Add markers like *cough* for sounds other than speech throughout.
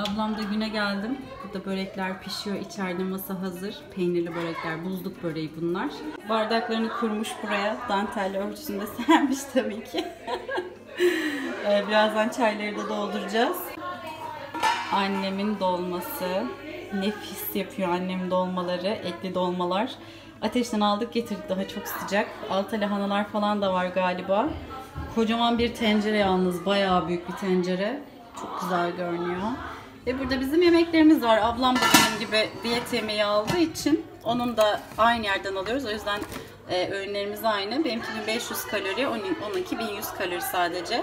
Ablam da güne geldim. Burada börekler pişiyor. İçeride masa hazır. Peynirli börekler, buzluk böreği bunlar. Bardaklarını kurmuş buraya. Dantelli örtüsünde *laughs* sermiş tabii ki. *laughs* Ee, Birazdan çayları da dolduracağız. Annemin dolması. Nefis yapıyor annem dolmaları. Etli dolmalar. Ateşten aldık getirdik daha çok sıcak. Alta lahanalar falan da var galiba. Kocaman bir tencere yalnız. Bayağı büyük bir tencere. Çok güzel görünüyor. Ve burada bizim yemeklerimiz var. Ablam da benim gibi diyet yemeği aldığı için onun da aynı yerden alıyoruz. O yüzden e, öğünlerimiz aynı. Benimki 1500 kalori, onun- onunki 1100 kalori sadece.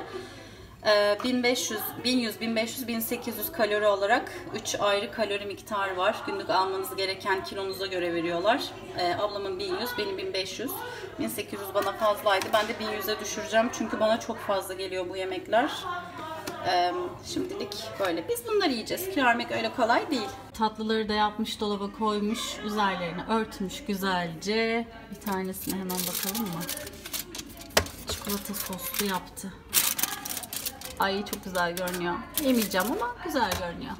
Ee, 1500, 1100, 1500, 1800 kalori olarak 3 ayrı kalori miktarı var. Günlük almanız gereken kilonuza göre veriyorlar. Ee, ablamın 1100, benim 1500. 1800 bana fazlaydı. Ben de 1100'e düşüreceğim çünkü bana çok fazla geliyor bu yemekler. Şimdilik böyle. Biz bunları yiyeceğiz. Kilo öyle kolay değil. Tatlıları da yapmış, dolaba koymuş. Üzerlerini örtmüş güzelce. Bir tanesine hemen bakalım mı? Çikolata soslu yaptı. Ay çok güzel görünüyor. Yemeyeceğim ama güzel görünüyor.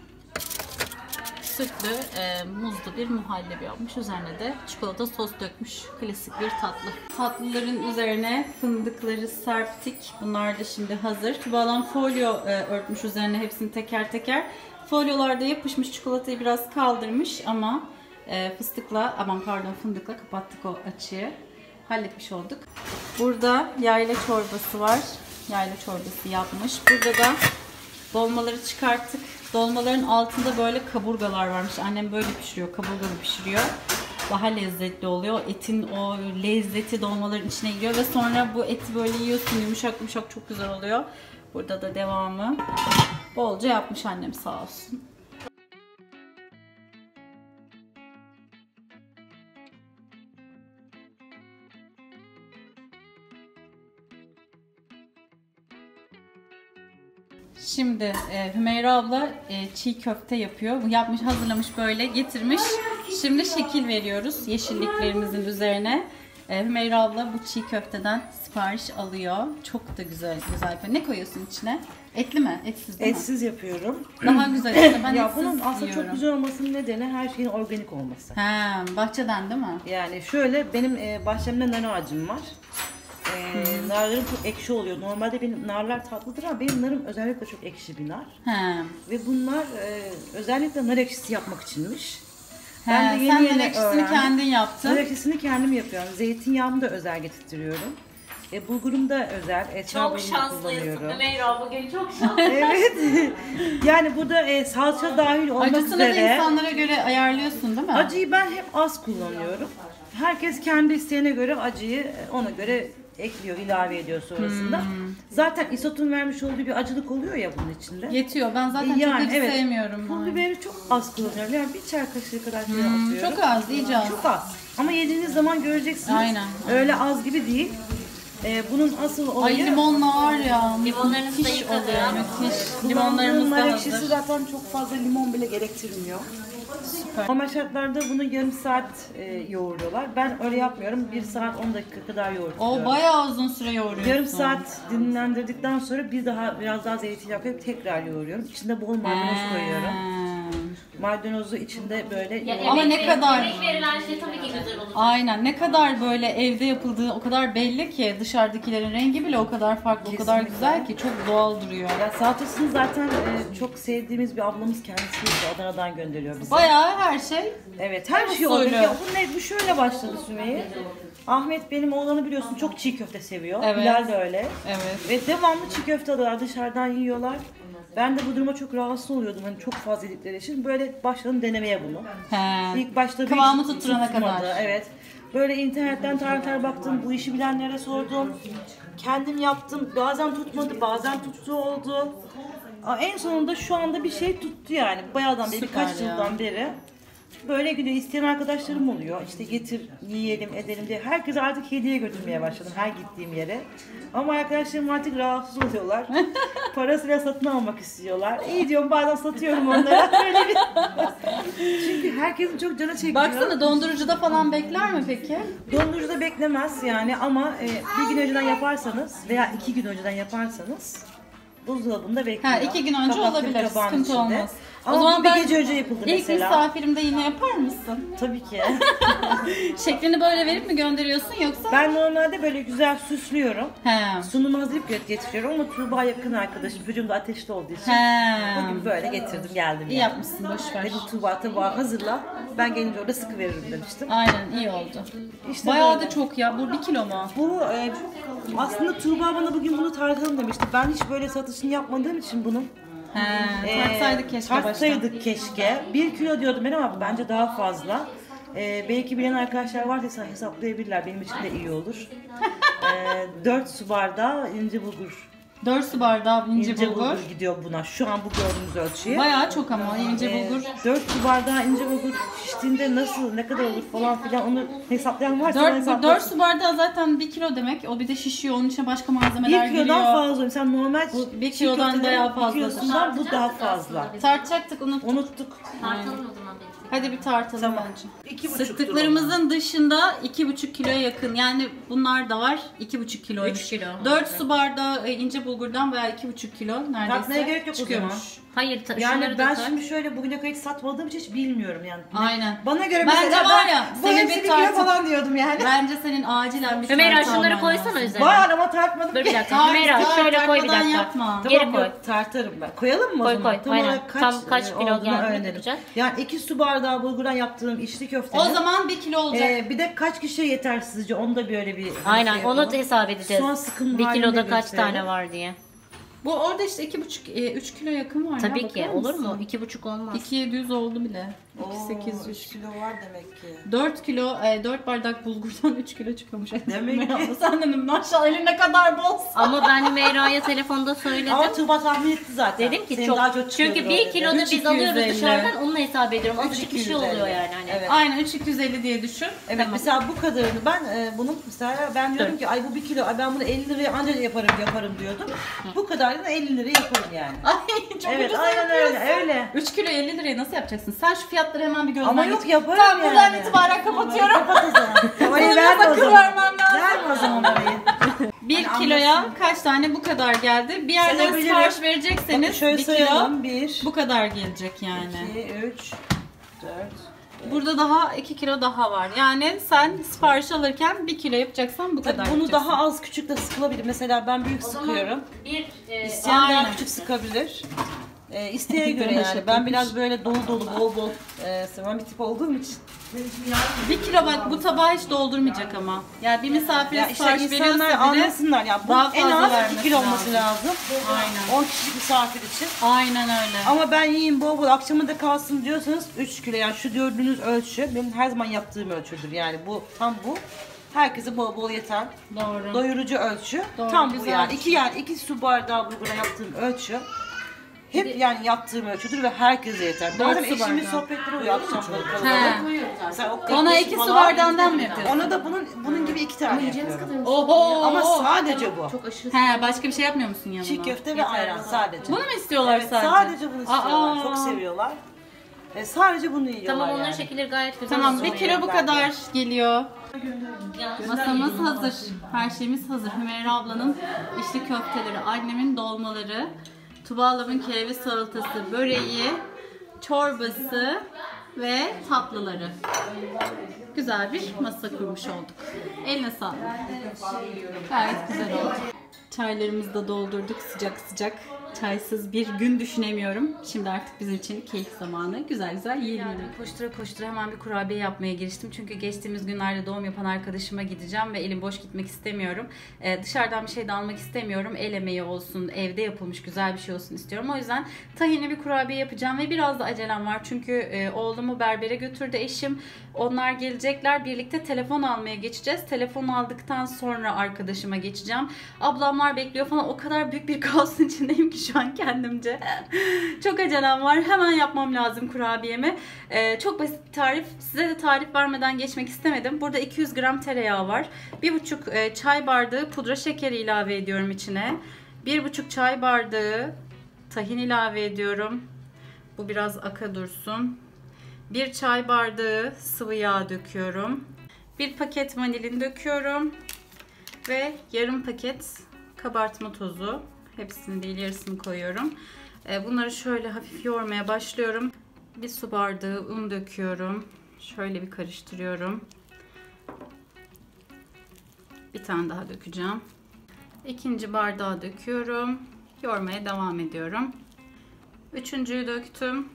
Sütlü, e, muzlu bir muhallebi yapmış. Üzerine de çikolata sos dökmüş. Klasik bir tatlı. Tatlıların üzerine fındıkları serptik. Bunlar da şimdi hazır. Tubalan folyo e, örtmüş üzerine hepsini teker teker. Folyolarda yapışmış çikolatayı biraz kaldırmış ama e, fıstıkla, aman pardon fındıkla kapattık o açığı. Halletmiş olduk. Burada yayla çorbası var. Yayla çorbası yapmış. Burada da dolmaları çıkarttık. Dolmaların altında böyle kaburgalar varmış. Annem böyle pişiriyor. Kaburgalı pişiriyor. Daha lezzetli oluyor. Etin o lezzeti dolmaların içine giriyor ve sonra bu eti böyle yiyorsun yumuşak yumuşak çok güzel oluyor. Burada da devamı. Bolca yapmış annem sağ olsun. Şimdi e, Hümeyra abla e, çiğ köfte yapıyor. Bu yapmış, hazırlamış böyle, getirmiş. Şimdi şekil veriyoruz yeşilliklerimizin üzerine. E, Hümeyra abla bu çiğ köfteden sipariş alıyor. Çok da güzel güzel yapıyor. Ne koyuyorsun içine? Etli mi? Etsiz değil mi? Etsiz yapıyorum. Daha güzel işte. Ben *clears throat* ya etsiz bunun aslında yiyorum. çok güzel olmasının nedeni her şeyin organik olması. Ha, bahçeden değil mi? Yani şöyle benim e, bahçemde nar ağacım var. E, Hmm. narlarım çok ekşi oluyor. Normalde benim narlar tatlıdır ama benim narım özellikle çok ekşi bir nar. Ha. Ve bunlar e, özellikle nar ekşisi yapmak içinmiş. Ha, Ben de yeni sen yeni ekşisini öğrendim. kendin Nar yaptın. ekşisini kendim yapıyorum. Zeytinyağımı da özel getirtiyorum. E, bulgurum da özel. Esmer Çok şanslıyız. Ömer bugün çok *laughs* şanslı. evet. yani burada e, salça dahil olmak Acısını da üzere. insanlara göre ayarlıyorsun değil mi? Acıyı ben hep az kullanıyorum. Herkes kendi isteğine göre acıyı ona göre ekliyor, ilave ediyor sonrasında. Hmm. Zaten isotun vermiş olduğu bir acılık oluyor ya bunun içinde. Yetiyor. Ben zaten Yani çok hiç evet. sevmiyorum. Pul biberi çok az kullanıyorum. Yani bir çay kaşığı kadar şey Hmm, atıyorum. çok az, iyice az. Çok az. Ama yediğiniz zaman göreceksiniz. Aynen, Öyle az gibi değil. Ee, bunun asıl olayı... Ay limonla var ya. Limonlarınızı da. Kullandığım Limonlarımız da ekşisi hazır. zaten çok fazla limon bile gerektirmiyor. Normal şartlarda bunu yarım saat e, yoğuruyorlar. Ben öyle yapmıyorum. 1 saat 10 dakika kadar yoğurtuyorum. O bayağı uzun süre yoğuruyorsun. Yarım saat dinlendirdikten sonra bir daha biraz daha zeytinyağı koyup tekrar yoğuruyorum. İçinde bol maydanoz koyuyorum. Maydanozu içinde böyle Ya. Ama ne kadar- Emek verilen şey tabii ki güzel olacak. Aynen. Ne kadar böyle evde yapıldığı o kadar belli ki dışarıdakilerin rengi bile o kadar farklı, o kadar Kesinlikle. güzel ki çok doğal duruyor. Ya salatasını zaten e, çok sevdiğimiz bir ablamız kendisi yapıyor. Adana'dan gönderiyor bize. Bayağı her şey. Evet her şey Usulü. oluyor. Ya bu ne? Bu şöyle başladı Sümeyye. Ahmet benim oğlanı biliyorsun çok çiğ köfte seviyor. Evet. Bilal de öyle. Evet. Ve devamlı çiğ köfte alıyorlar dışarıdan yiyorlar. Ben de bu duruma çok rahatsız oluyordum hani çok fazla yedikleri için. Böyle başladım denemeye bunu. He. İlk başta bir Kıvamı tutturana tutmadı, kadar. Evet. Böyle internetten tarih tarih baktım, bu işi bilenlere sordum. Kendim yaptım. Bazen tutmadı, bazen tuttu oldu. En sonunda şu anda bir şey tuttu yani. Bayağıdan beri, Süper birkaç ya. yıldan beri. Böyle gidiyor. İsteyen arkadaşlarım oluyor. İşte getir, yiyelim, edelim diye. Herkese artık hediye götürmeye başladım her gittiğim yere. Ama arkadaşlarım artık rahatsız oluyorlar. *laughs* Parasıyla satın almak istiyorlar. İyi diyorum bazen satıyorum onlara. *laughs* Böyle bir... Çünkü herkesin çok canı çekiyor. Baksana dondurucuda falan bekler mi peki? Dondurucuda beklemez yani ama e, bir gün önceden yaparsanız veya iki gün önceden yaparsanız buzdolabında bekliyor. Ha iki gün önce Kapaklı bir olabilir. tabağın Sıkıntı içinde. olmaz. Ama o zaman bir ben gece önce yapıldı ilk mesela. misafirimde yine yapar mısın? Tabii ki. *laughs* Şeklini böyle verip mi gönderiyorsun yoksa? ben normalde böyle güzel süslüyorum. He. Sunum hazırlayıp getiriyorum ama Tuğba yakın arkadaşım. Çocuğum da ateşli olduğu için. He. Bugün böyle getirdim geldim İyi yani. yapmışsın boş ver. Dedim Tuğba tabağı hazırla. Ben gelince orada sıkı veririm demiştim. Aynen iyi oldu. İşte Bayağı böyle. da çok ya. Bu bir kilo mu? Bu e, aslında Tuğba bana bugün bunu tartalım demişti. Ben hiç böyle satışını yapmadığım için bunun. He. e, Tartsaydık keşke baştan. Tartsaydık keşke. Bir kilo diyordum ben ama bence daha fazla. E, belki bilen arkadaşlar varsa hesaplayabilirler. Benim için de iyi olur. *laughs* e, 4 su bardağı ince bulgur. 4 su bardağı ince, İnce, bulgur. bulgur. gidiyor buna. Şu an bu gördüğünüz ölçüye. Bayağı çok ama o ince Ee, bulgur. 4 su bardağı ince bulgur şiştiğinde nasıl, ne kadar olur falan filan onu hesaplayan varsa bana 4, hesaplasın. 4 su bardağı zaten 1 kilo demek. O bir de şişiyor. Onun içine başka malzemeler Bir kilodan giriyor. fazla. Mesela normal Bu bir çiğ kilodan köftelerin bayağı bir fazladır. kilosundan bu daha fazla. Tartacaktık unuttuk. Unuttuk. Tartalım o zaman peki. Hadi bir tartalım Tamam. bence. İki buçuktur Sıktıklarımızın dışında 2,5 kiloya yakın. Yani bunlar da var. 2,5 kilo. Üç kilo. 4 su bardağı e, ince bulgurdan veya 2,5 kilo neredeyse Tartmaya gerek yok o çıkıyormuş. zaman. Hayır ta- Yani şunları ben da tak. şimdi şöyle bugüne kadar hiç satmadığım için hiç bilmiyorum yani. Aynen. Bana göre Bence mesela var ben ya, bu hepsi bir bir kilo tartı- falan diyordum yani. Bence senin acilen bir *laughs* Hümeyra tartı şunları alman koysana lazım. üzerine. Var ama tartmadım Dur bir ki. dakika. Tart, Hümeyra tart, şöyle koy bir dakika. yapma. Geri Tamam, koy. yok, tartarım ben. Koyalım mı Koy, o zaman? koy, Tam aynen. olarak Tam kaç e, kilo olduğunu geldiğini öğrenelim. Yani 2 su bardağı bulgurdan yaptığım içli köftenin. O zaman 1 kilo olacak. Ee, bir de kaç kişiye yeter sizce? Onu da böyle bir Aynen şey onu yapalım. da hesap edeceğiz. Son sıkım bir halinde kiloda kaç gösterelim. tane var diye. Bu orada işte 2,5 3 kilo yakın var Tabii ya. ki olur mu? İki buçuk olmaz. 2700 oldu bile. Oo, 2800. üç kilo var demek ki. 4 kilo, e, 4 bardak bulgurdan 3 kilo çıkıyormuş. Demek ki. Sen dedim maşallah elin ne kadar bol. Ama ben Hümeyra'ya telefonda söyledim. Ama Tuğba tahmin etti zaten. Dedim ki Senin çok, daha çok çünkü öyle bir dedi. kiloda biz 3.250. alıyoruz dışarıdan onunla hesap ediyorum. Azıcık bir şey 3.250. oluyor yani hani. Evet. Aynen 3250 diye düşün. Evet mesela bu kadarını ben e, bunun mesela ben diyordum ki ay bu bir kilo ay ben bunu 50 liraya ancak yaparım yaparım diyordum. Bu kadarını 50 liraya yaparım yani. Ay *laughs* çok evet aynen öyle öyle. 3 kilo 50 liraya nasıl yapacaksın? Sen şu fiyatları hemen bir gözden Ama geç. yok yaparım Tamam yani. buradan itibaren kapatıyorum. Kapat o *laughs* zaman. Sana verme o zaman. vermem lazım. Verme o zaman orayı. *laughs* 1 Hani kiloya kaç tane bu kadar geldi? Bir yerden sipariş verecekseniz Şöyle 1 kilo sayalım. 1, bu kadar gelecek yani. 2, 3, 4. Burada daha 2 kilo daha var. Yani sen sipariş alırken 1 kilo yapacaksan bu kadar Tabii bunu yapacaksın. daha az küçük de sıkılabilir. Mesela ben büyük sıkıyorum. Bir e, İsteyen daha Aynen. küçük sıkabilir. E, isteğe göre *laughs* yani. Ben biraz böyle dolu dolu bol bol e, seven bir tip olduğum için. 1 kilo bak bu tabağı hiç doldurmayacak ama. Yani bir misafire Ya işte sipariş insanlar bile anlasınlar ya. Bu daha en fazla az 2 vermesi kilo olması lazım. Aynen. 10 kişilik misafir için. Aynen öyle. Ama ben yiyeyim bol bol akşama da kalsın diyorsanız 3 kilo yani şu gördüğünüz ölçü benim her zaman yaptığım ölçüdür. Yani bu tam bu. Herkese bol bol yeter. Doğru. Doyurucu ölçü. Doğru, tam bu güzel. yani. İki yani iki su bardağı bulgura yaptığım ölçü. Hep yani yaptığım ölçüdür ve herkese yeter. Dört Bazen su eşimin bardağı. sohbetleri oluyor He. Mesela o Ona iki su falan. bardağından mı yapıyorsun? Ona da bunun bunun gibi iki tane yapıyorum. Oho. Ama sadece bu. çok aşırı. He başka bir şey yapmıyor musun yanına? Çiğ köfte ve ayran sadece. Bunu mu istiyorlar Evet, sadece? sadece bunu istiyorlar. Aa. Çok seviyorlar. E, sadece bunu yiyorlar Tamam onların yani. şekilleri gayet güzel. Tamam bir kilo bu kadar geliyor. Masamız hazır. Her şeyimiz hazır. Hümeyra ablanın içli köfteleri, annemin dolmaları, Tuba ablamın kereviz salatası, böreği, çorbası ve tatlıları. Güzel bir masa kurmuş olduk. Eline sağlık. Gayet güzel oldu. Çaylarımızı da doldurduk sıcak sıcak. Çaysız bir gün düşünemiyorum. Şimdi artık bizim için keyif zamanı. Güzel güzel yiyelim yemek. Koştura koştura hemen bir kurabiye yapmaya giriştim. Çünkü geçtiğimiz günlerde doğum yapan arkadaşıma gideceğim ve elim boş gitmek istemiyorum. Ee, dışarıdan bir şey de almak istemiyorum. El emeği olsun, evde yapılmış güzel bir şey olsun istiyorum. O yüzden tahinli bir kurabiye yapacağım ve biraz da acelem var. Çünkü e, oğlumu berbere götürdü eşim. Onlar gelecekler. Birlikte telefon almaya geçeceğiz. Telefon aldıktan sonra arkadaşıma geçeceğim. Ablamlar bekliyor falan. O kadar büyük bir *laughs* kaosun içindeyim ki şu an kendimce. çok acelem var. Hemen yapmam lazım kurabiyemi. Ee, çok basit bir tarif. Size de tarif vermeden geçmek istemedim. Burada 200 gram tereyağı var. 1,5 e, çay bardağı pudra şekeri ilave ediyorum içine. 1,5 çay bardağı tahin ilave ediyorum. Bu biraz aka dursun. 1 çay bardağı sıvı yağ döküyorum. 1 paket vanilin döküyorum. Ve yarım paket kabartma tozu. Hepsini değil yarısını koyuyorum. E, bunları şöyle hafif yoğurmaya başlıyorum. Bir su bardağı un döküyorum. Şöyle bir karıştırıyorum. Bir tane daha dökeceğim. İkinci bardağı döküyorum. Yoğurmaya devam ediyorum. Üçüncüyü döktüm.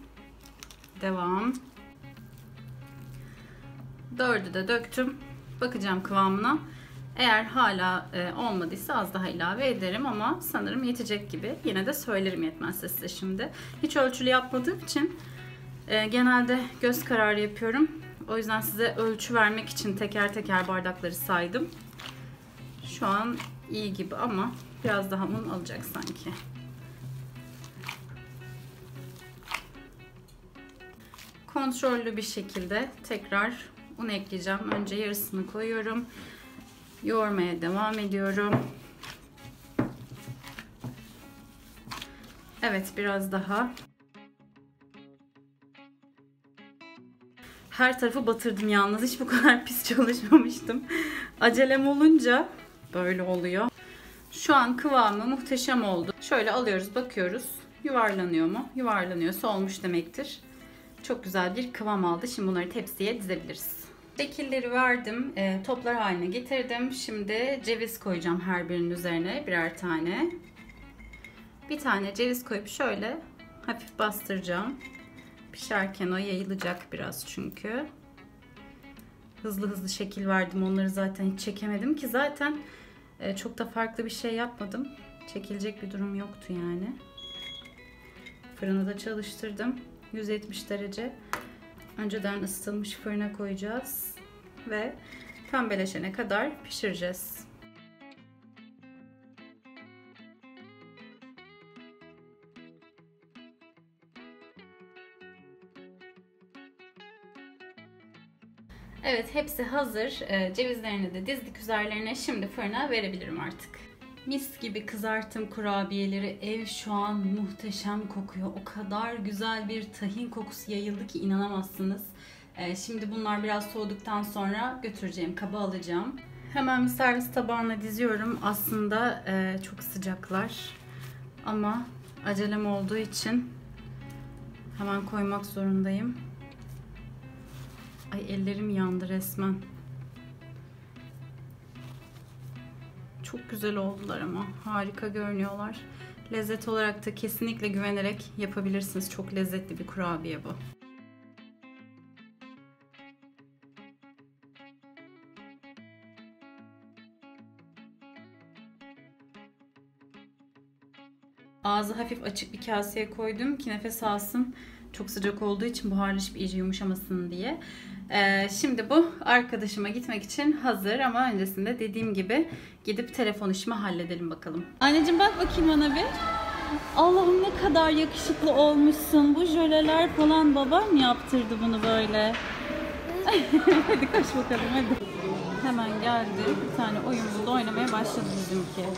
Devam. Dördü de döktüm. Bakacağım kıvamına. Eğer hala e, olmadıysa az daha ilave ederim ama sanırım yetecek gibi. Yine de söylerim yetmezse size şimdi. Hiç ölçülü yapmadığım için e, genelde göz kararı yapıyorum. O yüzden size ölçü vermek için teker teker bardakları saydım. Şu an iyi gibi ama biraz daha un alacak sanki. Kontrollü bir şekilde tekrar un ekleyeceğim. Önce yarısını koyuyorum. Yoğurmaya devam ediyorum. Evet biraz daha. Her tarafı batırdım yalnız. Hiç bu kadar *laughs* pis çalışmamıştım. Acelem olunca böyle oluyor. Şu an kıvamı muhteşem oldu. Şöyle alıyoruz, bakıyoruz. Yuvarlanıyor mu? Yuvarlanıyorsa olmuş demektir. Çok güzel bir kıvam aldı. Şimdi bunları tepsiye dizebiliriz. Şekilleri verdim. E, toplar haline getirdim. Şimdi ceviz koyacağım her birinin üzerine birer tane. Bir tane ceviz koyup şöyle hafif bastıracağım. Pişerken o yayılacak biraz çünkü. Hızlı hızlı şekil verdim. Onları zaten hiç çekemedim ki zaten e, çok da farklı bir şey yapmadım. Çekilecek bir durum yoktu yani. Fırını da çalıştırdım. 170 derece. Önceden ısıtılmış fırına koyacağız ve pembeleşene kadar pişireceğiz. Evet hepsi hazır. Ee, cevizlerini de dizdik üzerlerine. Şimdi fırına verebilirim artık. Mis gibi kızarttım kurabiyeleri. Ev şu an muhteşem kokuyor. O kadar güzel bir tahin kokusu yayıldı ki inanamazsınız. Ee, şimdi bunlar biraz soğuduktan sonra götüreceğim kaba alacağım. Hemen bir servis tabağına diziyorum. Aslında e, çok sıcaklar. Ama acelem olduğu için hemen koymak zorundayım. Ay ellerim yandı resmen. Çok güzel oldular ama. Harika görünüyorlar. Lezzet olarak da kesinlikle güvenerek yapabilirsiniz. Çok lezzetli bir kurabiye bu. Ağzı hafif açık bir kaseye koydum ki nefes alsın. Çok sıcak olduğu için buharlaşıp iyice yumuşamasın diye. Ee, şimdi bu arkadaşıma gitmek için hazır ama öncesinde dediğim gibi gidip telefon işimi halledelim bakalım. Anneciğim bak bakayım bana bir. Allah'ım ne kadar yakışıklı olmuşsun. Bu jöleler falan babam yaptırdı bunu böyle? *laughs* hadi koş bakalım hadi. Hemen geldi. Bir tane oyun buldu. Oynamaya başladı bizimki.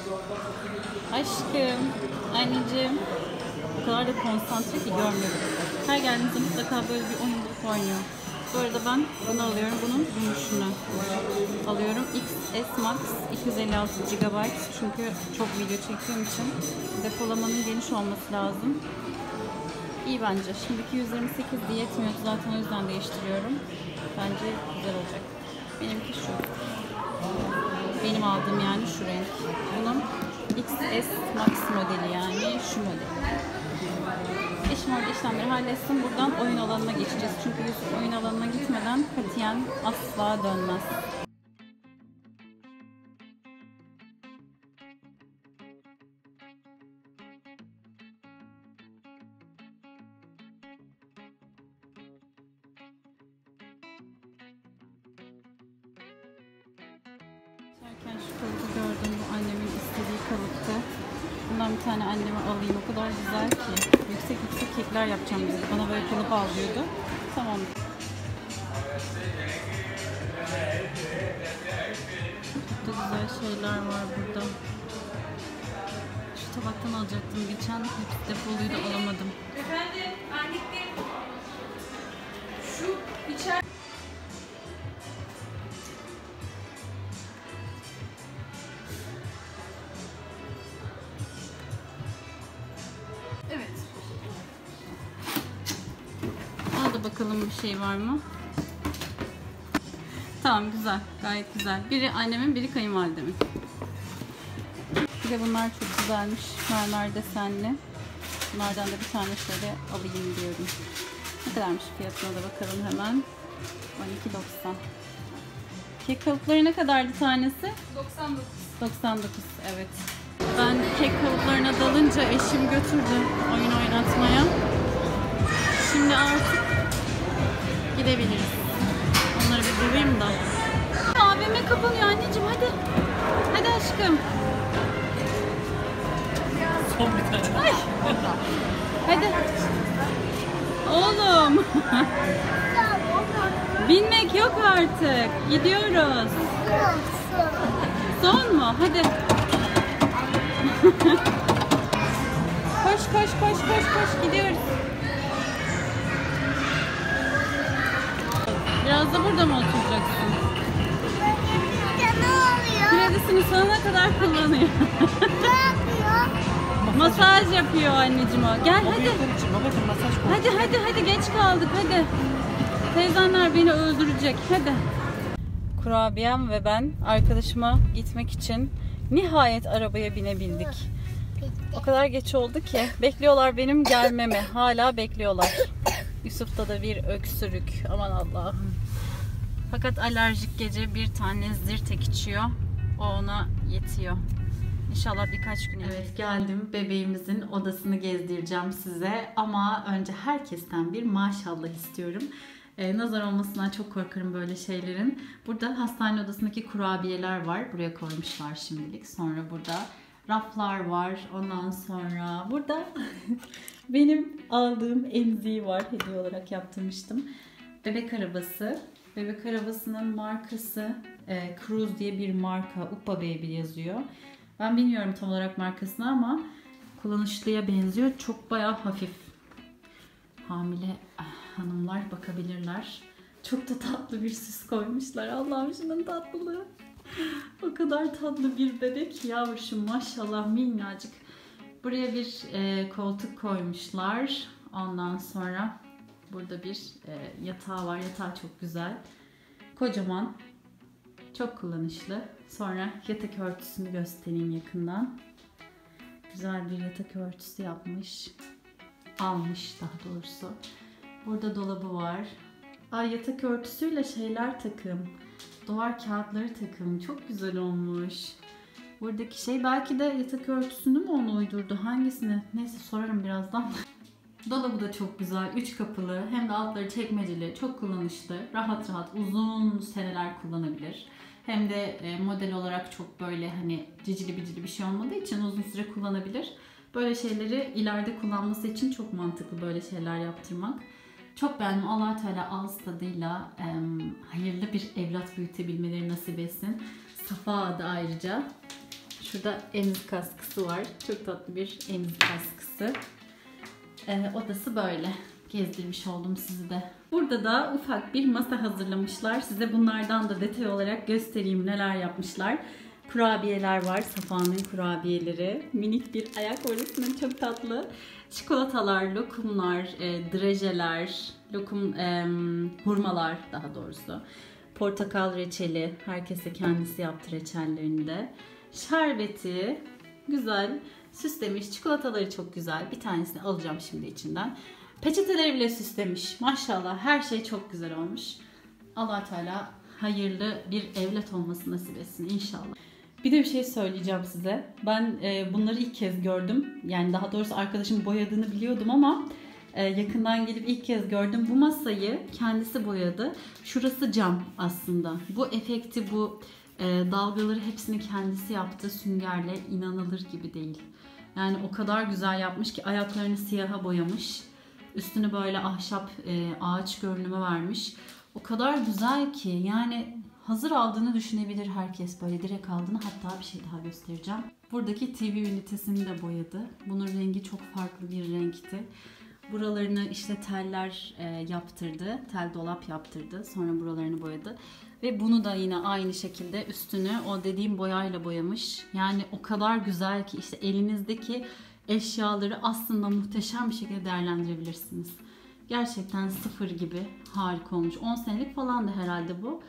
Aşkım, anneciğim. O kadar da konsantre ki görmüyorum. Her geldiğimizde mutlaka böyle bir oyun oynuyor. Bu arada ben bunu alıyorum. Bunun gümüşünü alıyorum. XS Max 256 GB. Çünkü çok video çektiğim için depolamanın geniş olması lazım. İyi bence. Şimdiki 128 diye yetmiyordu zaten o yüzden değiştiriyorum. Bence güzel olacak. Benimki şu. Benim aldığım yani şu renk. Bunun XS Max modeli yani şu model. Eşim orada işlemleri halletsin. Buradan oyun alanına geçeceğiz. Çünkü Yusuf oyun alanına gitmeden katiyen asla dönmez. Anneme alayım. O kadar güzel ki. Yüksek yüksek kekler yapacağım dedi. Bana böyle kalıp al diyordu. Tamam. Çok da güzel şeyler var burada. Şu tabaktan alacaktım. Geçen hepsi depoluyu da alamadım. Evet. Bir şey var mı? Tamam güzel. Gayet güzel. Biri annemin biri kayınvalidemin. Bir de bunlar çok güzelmiş. Mermer desenli. Bunlardan da bir tane şöyle alayım diyorum. Ne kadarmış fiyatına da bakalım hemen. 12.90. Kek kalıpları ne kadardı tanesi? 99. 99 evet. Ben kek kalıplarına dalınca eşim götürdü oyun oynatmaya. Şimdi artık gidebiliriz. Onları bir bulayım da. AVM kapanıyor anneciğim hadi. Hadi aşkım. Son bir tane. Ay. Hadi. Oğlum. *laughs* Binmek yok artık. Gidiyoruz. Son mu? Hadi. *laughs* koş koş koş koş koş gidiyoruz. Biraz da burada mı oturacaksın? Kredisini sonuna kadar kullanıyor. Masaj yapıyor anneciğim o. Gel hadi. babacığım masaj koy. Hadi hadi hadi geç kaldık hadi. Teyzenler beni öldürecek hadi. Kurabiyem ve ben arkadaşıma gitmek için nihayet arabaya binebildik. O kadar geç oldu ki bekliyorlar benim gelmemi. Hala bekliyorlar. Yusuf'ta da bir öksürük. Aman Allah'ım. Fakat alerjik gece bir tane zirtek içiyor. O ona yetiyor. İnşallah birkaç gün Evet geldim. Bebeğimizin odasını gezdireceğim size. Ama önce herkesten bir maşallah istiyorum. Ee, nazar olmasından çok korkarım böyle şeylerin. Burada hastane odasındaki kurabiyeler var. Buraya koymuşlar şimdilik. Sonra burada raflar var. Ondan sonra burada *laughs* benim aldığım emziği var. Hediye olarak yaptırmıştım. Bebek arabası. Bebek arabasının markası e, Cruise diye bir marka. Uppa Baby yazıyor. Ben bilmiyorum tam olarak markasını ama kullanışlıya benziyor. Çok bayağı hafif. Hamile hanımlar bakabilirler. Çok da tatlı bir süs koymuşlar. Allah'ım şunun tatlılığı. O kadar tatlı bir bebek yavruşum maşallah minnacık. Buraya bir e, koltuk koymuşlar. Ondan sonra burada bir e, yatağı var. Yatağı çok güzel. Kocaman. Çok kullanışlı. Sonra yatak örtüsünü göstereyim yakından. Güzel bir yatak örtüsü yapmış. Almış daha doğrusu. Burada dolabı var. Ay yatak örtüsüyle şeyler takım. Duvar kağıtları takım. Çok güzel olmuş. Buradaki şey belki de yatak örtüsünü mü onu uydurdu? Hangisini? Neyse sorarım birazdan. *laughs* Dolabı da çok güzel. Üç kapılı. Hem de altları çekmeceli. Çok kullanışlı. Rahat rahat uzun seneler kullanabilir. Hem de e, model olarak çok böyle hani cicili bicili bir şey olmadığı için uzun süre kullanabilir. Böyle şeyleri ileride kullanması için çok mantıklı böyle şeyler yaptırmak. Çok beğendim. allah Teala ağız tadıyla e, hayırlı bir evlat büyütebilmeleri nasip etsin. Safa adı ayrıca. Şurada emzik askısı var. Çok tatlı bir emzik askısı. E, odası böyle. Gezdirmiş oldum sizi de. Burada da ufak bir masa hazırlamışlar. Size bunlardan da detay olarak göstereyim neler yapmışlar. Kurabiyeler var. Safa'nın kurabiyeleri. Minik bir ayak orasının çok tatlı. Çikolatalar, lokumlar, e, drajeler, lokum, e, hurmalar daha doğrusu. Portakal reçeli. Herkese kendisi yaptı reçellerini de. Şerbeti. Güzel. Süslemiş. Çikolataları çok güzel. Bir tanesini alacağım şimdi içinden. Peçeteleri bile süslemiş. Maşallah her şey çok güzel olmuş. allah Teala hayırlı bir evlat olması nasip etsin inşallah. Bir de bir şey söyleyeceğim size. Ben e, bunları ilk kez gördüm. Yani daha doğrusu arkadaşım boyadığını biliyordum ama e, yakından gelip ilk kez gördüm. Bu masayı kendisi boyadı. Şurası cam aslında. Bu efekti, bu e, dalgaları hepsini kendisi yaptı süngerle. inanılır gibi değil. Yani o kadar güzel yapmış ki ayaklarını siyaha boyamış. Üstünü böyle ahşap e, ağaç görünümü vermiş. O kadar güzel ki yani hazır aldığını düşünebilir herkes böyle direkt aldığını. Hatta bir şey daha göstereceğim. Buradaki TV ünitesini de boyadı. Bunun rengi çok farklı bir renkti. Buralarını işte teller e, yaptırdı. Tel dolap yaptırdı. Sonra buralarını boyadı. Ve bunu da yine aynı şekilde üstünü o dediğim boyayla boyamış. Yani o kadar güzel ki işte elinizdeki eşyaları aslında muhteşem bir şekilde değerlendirebilirsiniz. Gerçekten sıfır gibi harika olmuş. 10 senelik falan da herhalde bu.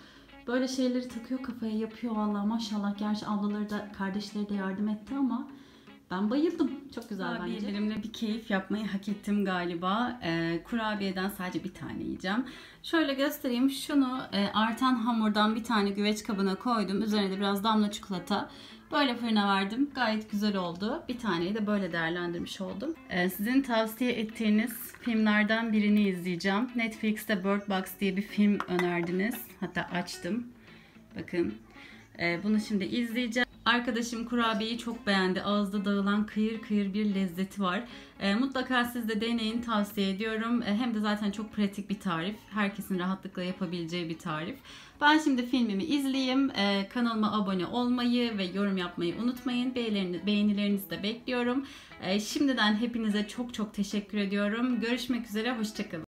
Böyle şeyleri takıyor kafaya yapıyor vallahi maşallah. Gerçi ablaları da kardeşleri de yardım etti ama ben bayıldım. Çok güzel bence. Elimle bir keyif yapmayı hak ettim galiba. Ee, kurabiyeden sadece bir tane yiyeceğim. Şöyle göstereyim. Şunu e, artan hamurdan bir tane güveç kabına koydum. Üzerine de biraz damla çikolata. Böyle fırına verdim. Gayet güzel oldu. Bir taneyi de böyle değerlendirmiş oldum. Ee, sizin tavsiye ettiğiniz filmlerden birini izleyeceğim. Netflix'te Bird Box diye bir film önerdiniz. Hatta açtım. Bakın. Ee, bunu şimdi izleyeceğim. Arkadaşım kurabiyeyi çok beğendi. Ağızda dağılan kıyır kıyır bir lezzeti var. Ee, mutlaka siz de deneyin tavsiye ediyorum. Ee, hem de zaten çok pratik bir tarif. Herkesin rahatlıkla yapabileceği bir tarif. Ben şimdi filmimi izleyeyim. Ee, kanalıma abone olmayı ve yorum yapmayı unutmayın. Beğenilerinizi, beğenilerinizi de bekliyorum. Ee, şimdiden hepinize çok çok teşekkür ediyorum. Görüşmek üzere. Hoşçakalın.